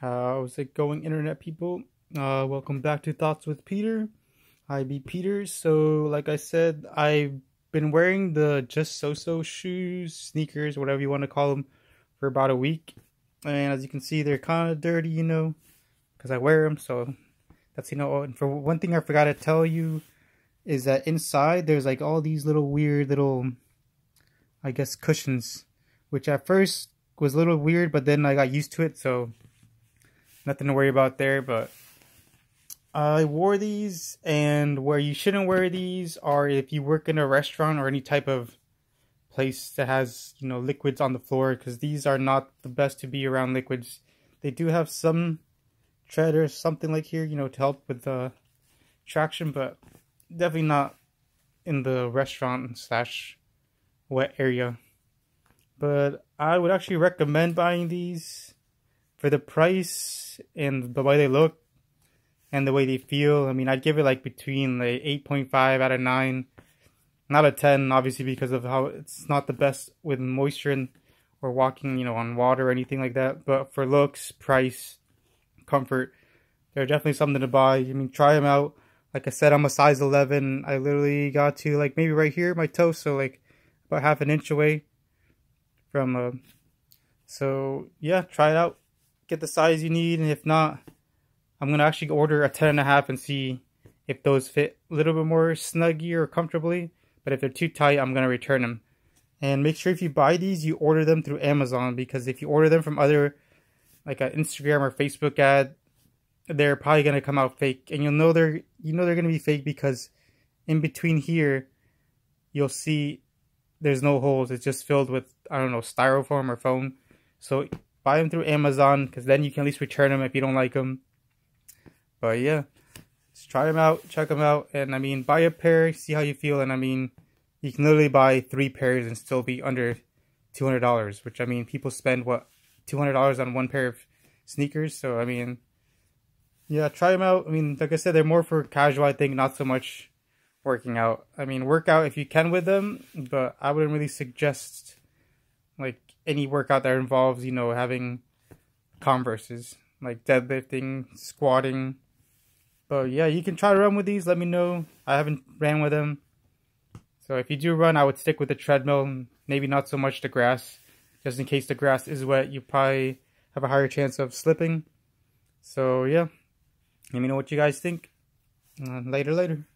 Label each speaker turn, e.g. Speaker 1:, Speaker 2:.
Speaker 1: How's it going, internet people? Uh, welcome back to Thoughts with Peter. I be Peter. So, like I said, I've been wearing the Just So So shoes, sneakers, whatever you want to call them, for about a week. And as you can see, they're kind of dirty, you know, because I wear them. So, that's, you know, and for one thing I forgot to tell you is that inside there's like all these little weird little, I guess, cushions, which at first was a little weird, but then I got used to it. So, nothing to worry about there. But I wore these, and where you shouldn't wear these are if you work in a restaurant or any type of place that has you know liquids on the floor, because these are not the best to be around liquids. They do have some tread or something like here, you know, to help with the traction, but definitely not in the restaurant slash wet area. But I would actually recommend buying these for the price and the way they look and the way they feel. I mean, I'd give it like between like 8.5 out of 9. Not a 10, obviously, because of how it's not the best with moisture and, or walking, you know, on water or anything like that. But for looks, price, comfort, they're definitely something to buy. I mean, try them out. Like I said, I'm a size 11. I literally got to like maybe right here, my toe, so like about half an inch away from. Uh, so yeah, try it out. Get the size you need, and if not, I'm gonna actually order a 10 and a half and see if those fit a little bit more snuggy or comfortably. But if they're too tight, I'm gonna return them. And make sure if you buy these, you order them through Amazon because if you order them from other, like an Instagram or Facebook ad, they're probably gonna come out fake, and you'll know they're you know they're gonna be fake because in between here, you'll see there's no holes. It's just filled with I don't know styrofoam or foam. So buy them through Amazon because then you can at least return them if you don't like them. But yeah, just try them out, check them out, and I mean buy a pair, see how you feel, and I mean you can literally buy three pairs and still be under two hundred dollars. Which I mean people spend what two hundred dollars on one pair of sneakers. So I mean yeah, try them out. I mean, like I said, they're more for casual, I think, not so much working out. I mean, work out if you can with them, but I wouldn't really suggest like any workout that involves, you know, having converses like deadlifting, squatting. But yeah, you can try to run with these. Let me know. I haven't ran with them. So if you do run, I would stick with the treadmill. Maybe not so much the grass. Just in case the grass is wet, you probably have a higher chance of slipping. So yeah. Let me know what you guys think. Uh, later, later.